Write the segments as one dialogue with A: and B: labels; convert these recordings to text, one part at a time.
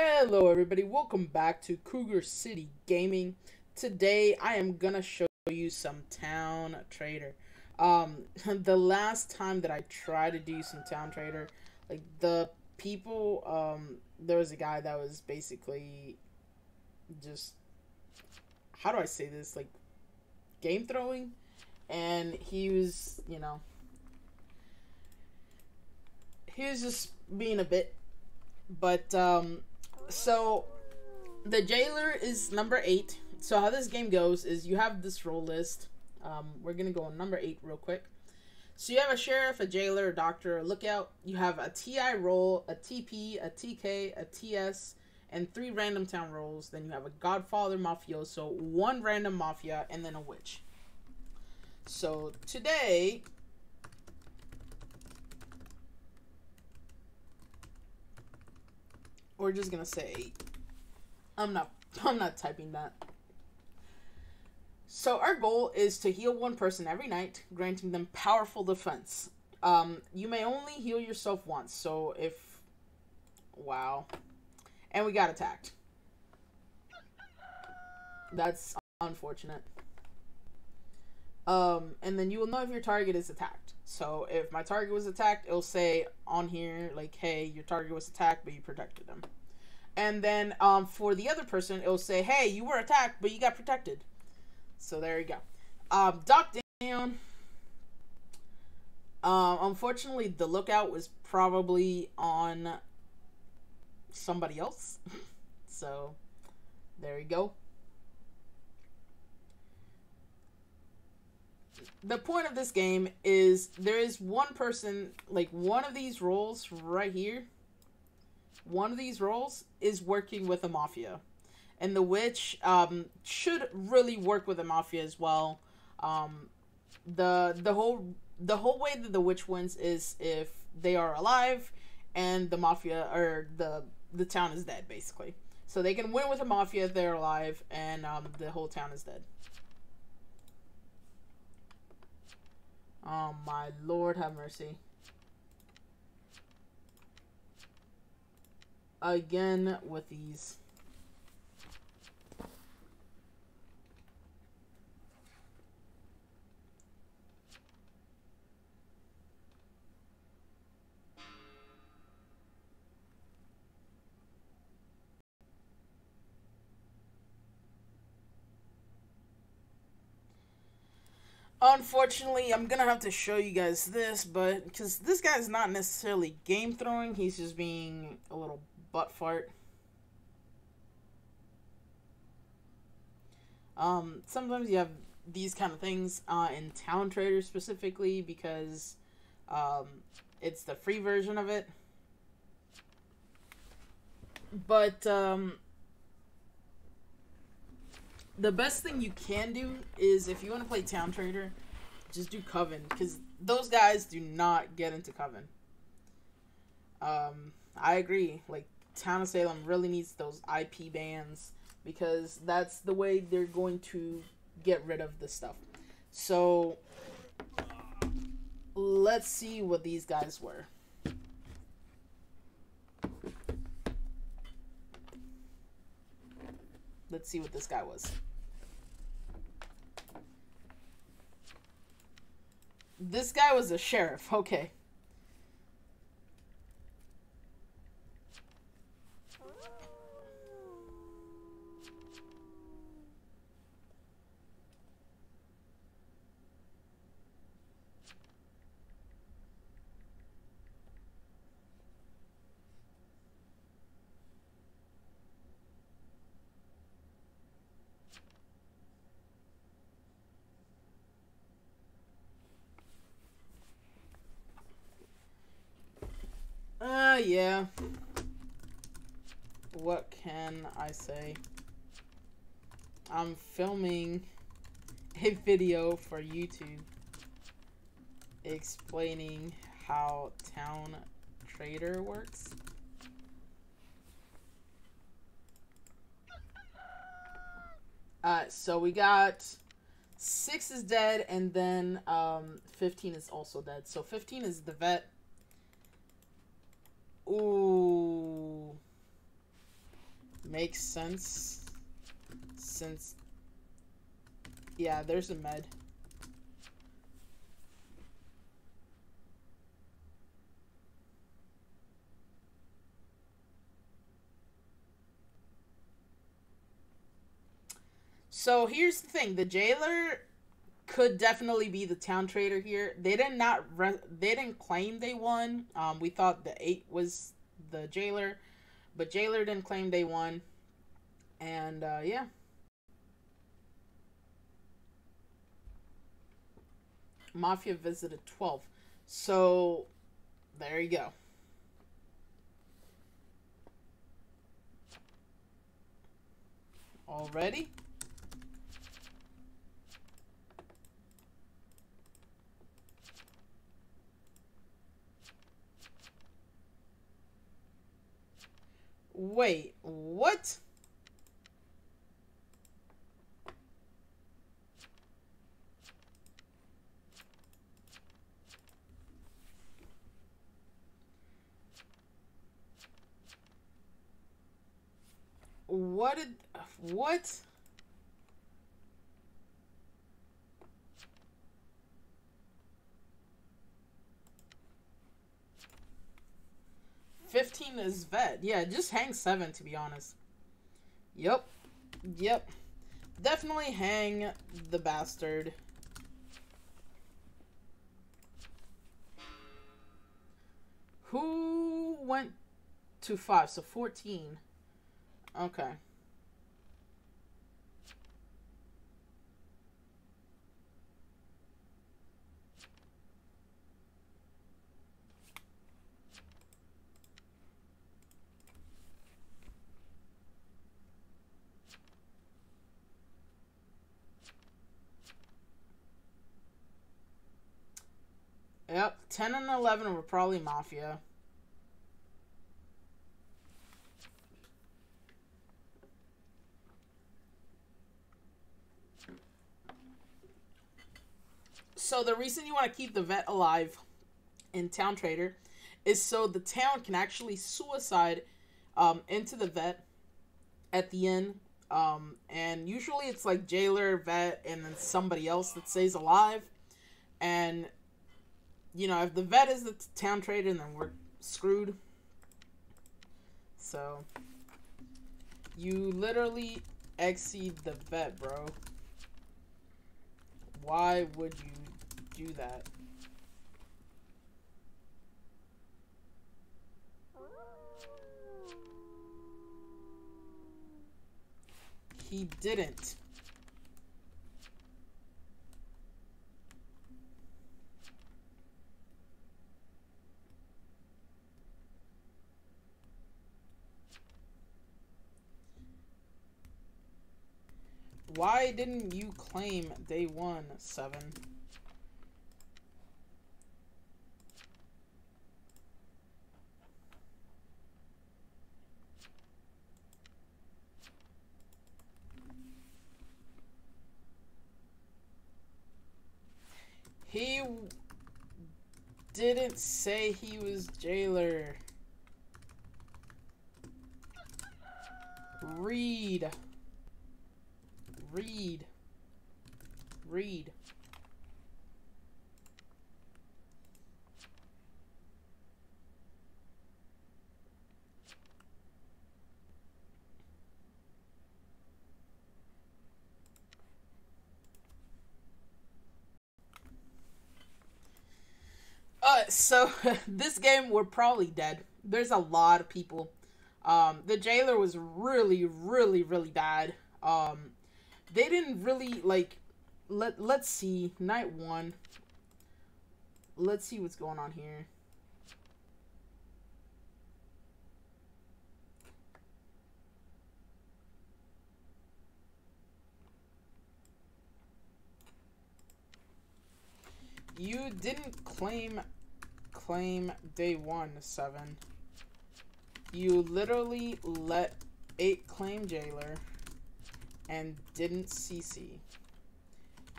A: Hello everybody, welcome back to Cougar City Gaming. Today I am gonna show you some Town Traitor. Um, the last time that I tried to do some Town Traitor, like the people, um, there was a guy that was basically just, how do I say this, like game throwing, and he was, you know, he was just being a bit but um so the jailer is number eight. So how this game goes is you have this role list. Um, we're gonna go on number eight real quick. So you have a sheriff, a jailer, a doctor, a lookout. You have a TI role, a TP, a TK, a TS, and three random town roles. Then you have a Godfather mafioso, one random mafia, and then a witch. So today we're just gonna say I'm not I'm not typing that. So our goal is to heal one person every night, granting them powerful defense. Um, you may only heal yourself once, so if wow. And we got attacked. That's unfortunate. Um, and then you will know if your target is attacked. So if my target was attacked, it'll say on here like, "Hey, your target was attacked, but you protected them." And then um, for the other person, it'll say, "Hey, you were attacked, but you got protected." So there you go. Um, Doc down. Um, unfortunately, the lookout was probably on somebody else. so there you go. The point of this game is there is one person, like one of these roles right here, one of these roles is working with a mafia. And the witch um, should really work with the mafia as well. Um, the the whole the whole way that the witch wins is if they are alive and the mafia or the the town is dead basically. So they can win with the mafia if they're alive and um, the whole town is dead. Oh my lord have mercy. Again with these. Unfortunately, I'm gonna have to show you guys this, but because this guy's not necessarily game throwing, he's just being a little butt fart. Um, sometimes you have these kind of things uh, in Town Traitor specifically because um, it's the free version of it. But um, the best thing you can do is if you want to play Town Traitor, just do Coven because those guys do not get into Coven. Um, I agree. Like Town of Salem really needs those IP bans because that's the way they're going to get rid of this stuff. So let's see what these guys were. Let's see what this guy was. This guy was a sheriff. Okay. Yeah. What can I say? I'm filming a video for YouTube explaining how Town Traitor works. Uh, so we got six is dead, and then um, 15 is also dead. So 15 is the vet. Makes sense. Since... Yeah, there's a med. So here's the thing: the jailer could definitely be the town trader here. They did not re- they didn't claim they won. Um, we thought the eight was the jailer, but jailer didn't claim they won. And uh, yeah. Mafia visited 12. So there you go. Already? Wait, what? What did... What? Is vet. Yeah, just hang seven to be honest. Yep. Yep. Definitely hang the bastard. Who went to five? So 14. Okay. Yep, 10 and 11 were probably Mafia. So the reason you want to keep the vet alive in Town Traitor is so the town can actually suicide um, into the vet at the end. Um, and usually it's like jailer, vet, and then somebody else that stays alive. And, you know, if the vet is the town trader, then we're screwed. So, you literally exceed the vet, bro. Why would you do that. He didn't. Why didn't you claim day one, seven? He didn't say he was jailer. Read. Read. Read. so this game we're probably dead. There's a lot of people. Um, the jailer was really, really, really bad. Um, they didn't really like. Let Let's see. Night one. Let's see what's going on here. You didn't claim claim day one, seven. You literally let eight claim jailer and didn't CC.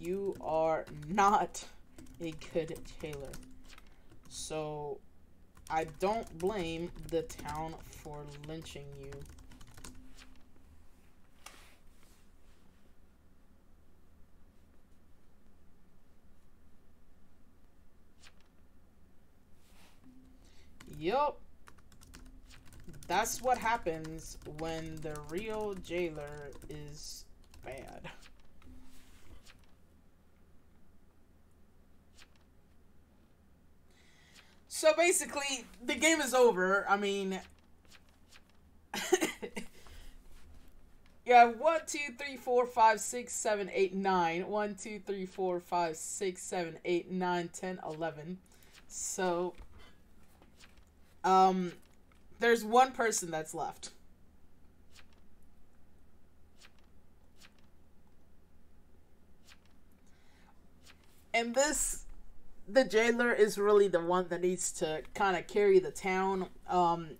A: You are not a good tailor. So, I don't blame the town for lynching you. Yup. That's what happens when the real jailer is bad. So basically, the game is over. I mean, yeah, one, two, three, four, five, six, seven, eight, nine. One, two, three, four, five, six, seven, eight, nine, ten, eleven. So, um, there's one person that's left. And this the jailer is really the one that needs to kind of carry the town. Um,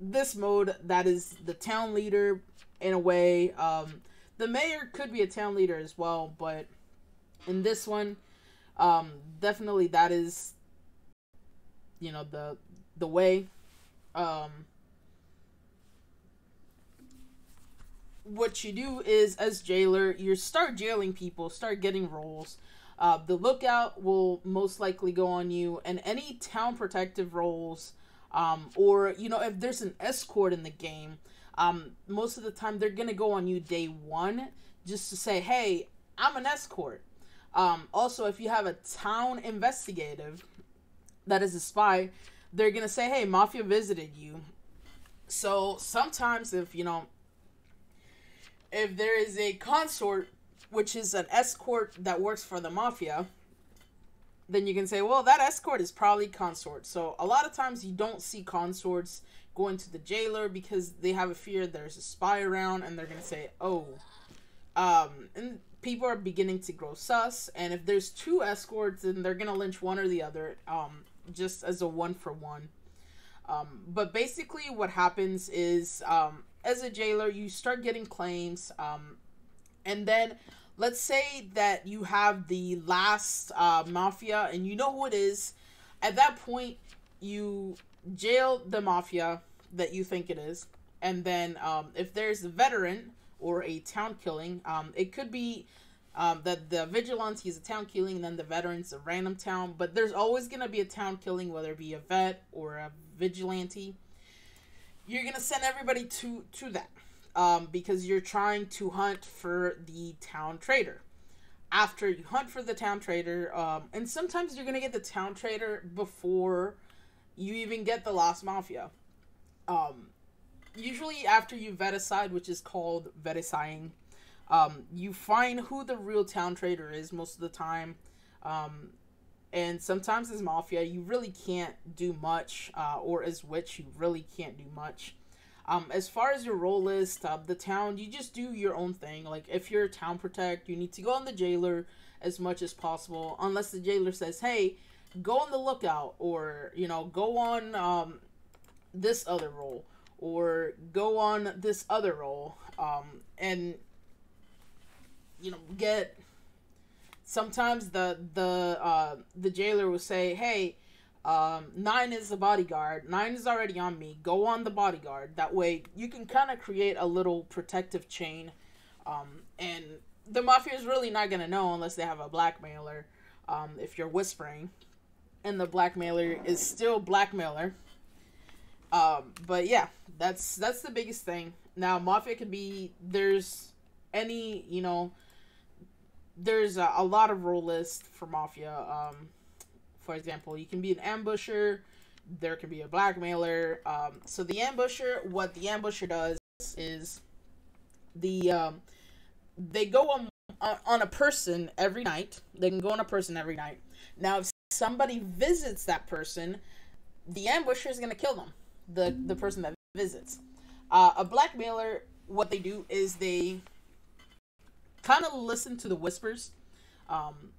A: this mode, that is the town leader in a way. Um, the mayor could be a town leader as well, but in this one, um, definitely that is, you know, the the way. Um, what you do is, as jailer, you start jailing people, start getting roles. Uh, the lookout will most likely go on you, and any town protective roles, um, or you know, if there's an escort in the game, um, most of the time they're gonna go on you day one just to say, "Hey, I'm an escort." Um, also, if you have a town investigative that is a spy, they're gonna say, "Hey, mafia visited you." So sometimes, if you know, if there is a consort which is an escort that works for the mafia, then you can say, well, that escort is probably consort. So a lot of times you don't see consorts going to the jailer because they have a fear there's a spy around and they're to say, oh, um, and people are beginning to grow sus. And if there's two escorts, then they're to lynch one or the other, um, just as a one for one. Um, but basically, what happens is, um, as a jailer, you start getting claims, um, and then let's say that you have the last uh, mafia and you know who it is. At that point, you jail the mafia that you think it is, and then um, if there's a veteran or a town killing, um, it could be um, that the vigilante is a town killing, and then the veteran's a random town. But there's always gonna be a town killing, whether it be a vet or a vigilante. You're gonna send everybody to to that um, because you're trying to hunt for the town traitor. After you hunt for the town traitor, um, and sometimes you're gonna get the town traitor before you even get the Lost Mafia. Um, usually after you vet veticide, which is called veticying, um, you find who the real town traitor is most of the time. Um, and sometimes as mafia, you really can't do much, uh, or as witch, you really can't do much. Um, as far as your role list, uh, the town, you just do your own thing. Like if you're a town protect, you need to go on the jailer as much as possible, unless the jailer says, "Hey, go on the lookout," or you know, go on um, this other role, or go on this other role, um, and you know, get. Sometimes the the uh, the jailer will say, "Hey." Um, nine is the bodyguard. Nine is already on me. Go on the bodyguard. That way you can kind of create a little protective chain. Um, and the mafia is really not gonna know unless they have a blackmailer. Um, if you're whispering, and the blackmailer is still blackmailer. Um, but yeah, that's that's the biggest thing. Now, mafia can be there's any you know there's a, a lot of role list for mafia. Um, for example, you can be an ambusher. There can be a blackmailer. Um, so the ambusher, what the ambusher does is the um, they go on on a person every night. They can go on a person every night. Now, if somebody visits that person, the ambusher is gonna kill them. The the person that visits. Uh, a blackmailer, what they do is they kind of listen to the whispers. Um,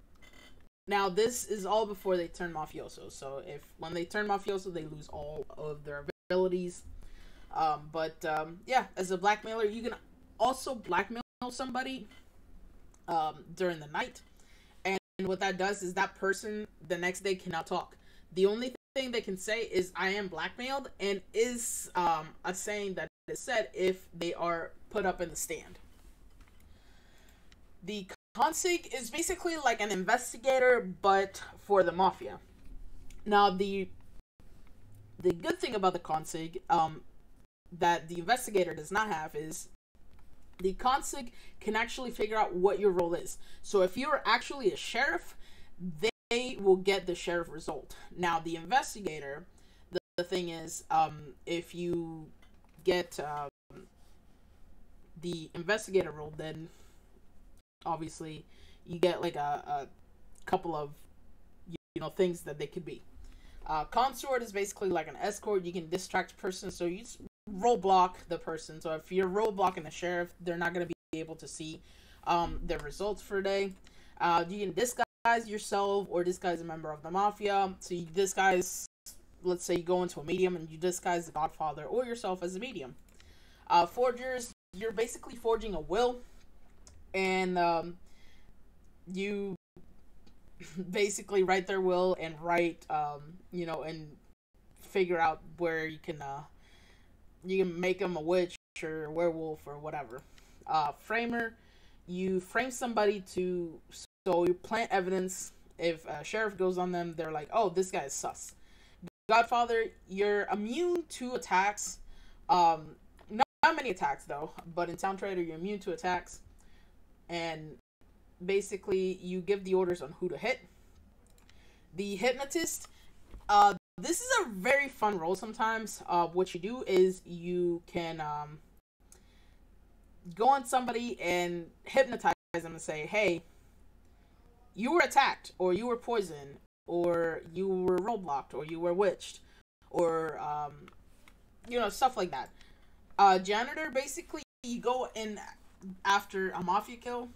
A: now this is all before they turn mafioso. So if when they turn mafioso, they lose all of their abilities. Um, but um, yeah, as a blackmailer, you can also blackmail somebody um, during the night, and what that does is that person the next day cannot talk. The only thing they can say is "I am blackmailed," and is um, a saying that is said if they are put up in the stand. The Consig is basically like an investigator, but for the mafia. Now the the good thing about the consig um, that the investigator does not have is the consig can actually figure out what your role is. So if you're actually a sheriff, they will get the sheriff result. Now the investigator, the, the thing is, um, if you get um, the investigator role, then obviously you get like a, a couple of you know things that they could be. Uh, consort is basically like an escort. You can distract person, so you roadblock the person. So if you're roadblocking the sheriff, they're not going to be able to see um, the results for a day. Uh, you can disguise yourself or disguise a member of the mafia. So you disguise, let's say you go into a medium and you disguise the Godfather or yourself as a medium. Uh, forgers, you're basically forging a will, and um, you basically write their will and write, um, you know, and figure out where you can uh, you can make them a witch or a werewolf or whatever. Uh, framer, you frame somebody to so you plant evidence. If a sheriff goes on them, they're like, "Oh, this guy is sus." Godfather, you're immune to attacks. Um, not, not many attacks though, but in Town Traitor, you're immune to attacks, and basically you give the orders on who to hit. The hypnotist, uh, this is a very fun role sometimes. Uh, what you do is you can um, go on somebody and hypnotize them and say, hey, you were attacked, or you were poisoned, or you were roadblocked, or you were witched, or, um, you know, stuff like that. Uh, janitor, basically, you go in after a mafia kill.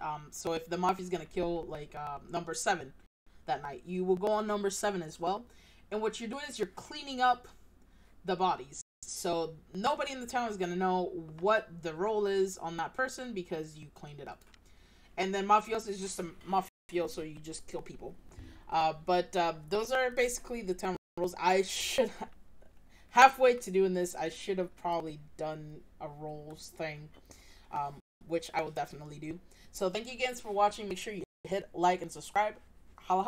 A: Um, so if the mafia is gonna kill, like, uh, number seven that night, you will go on number seven as well and what you're doing is you're cleaning up the bodies. So nobody in the town is gonna know what the role is on that person because you cleaned it up. And then mafioso is just a mafioso, so you just kill people. Uh, but uh, those are basically the town rules. I should halfway to doing this, I should have probably done a roles thing, um, which I will definitely do. So thank you again for watching. Make sure you hit like and subscribe. Holla holla.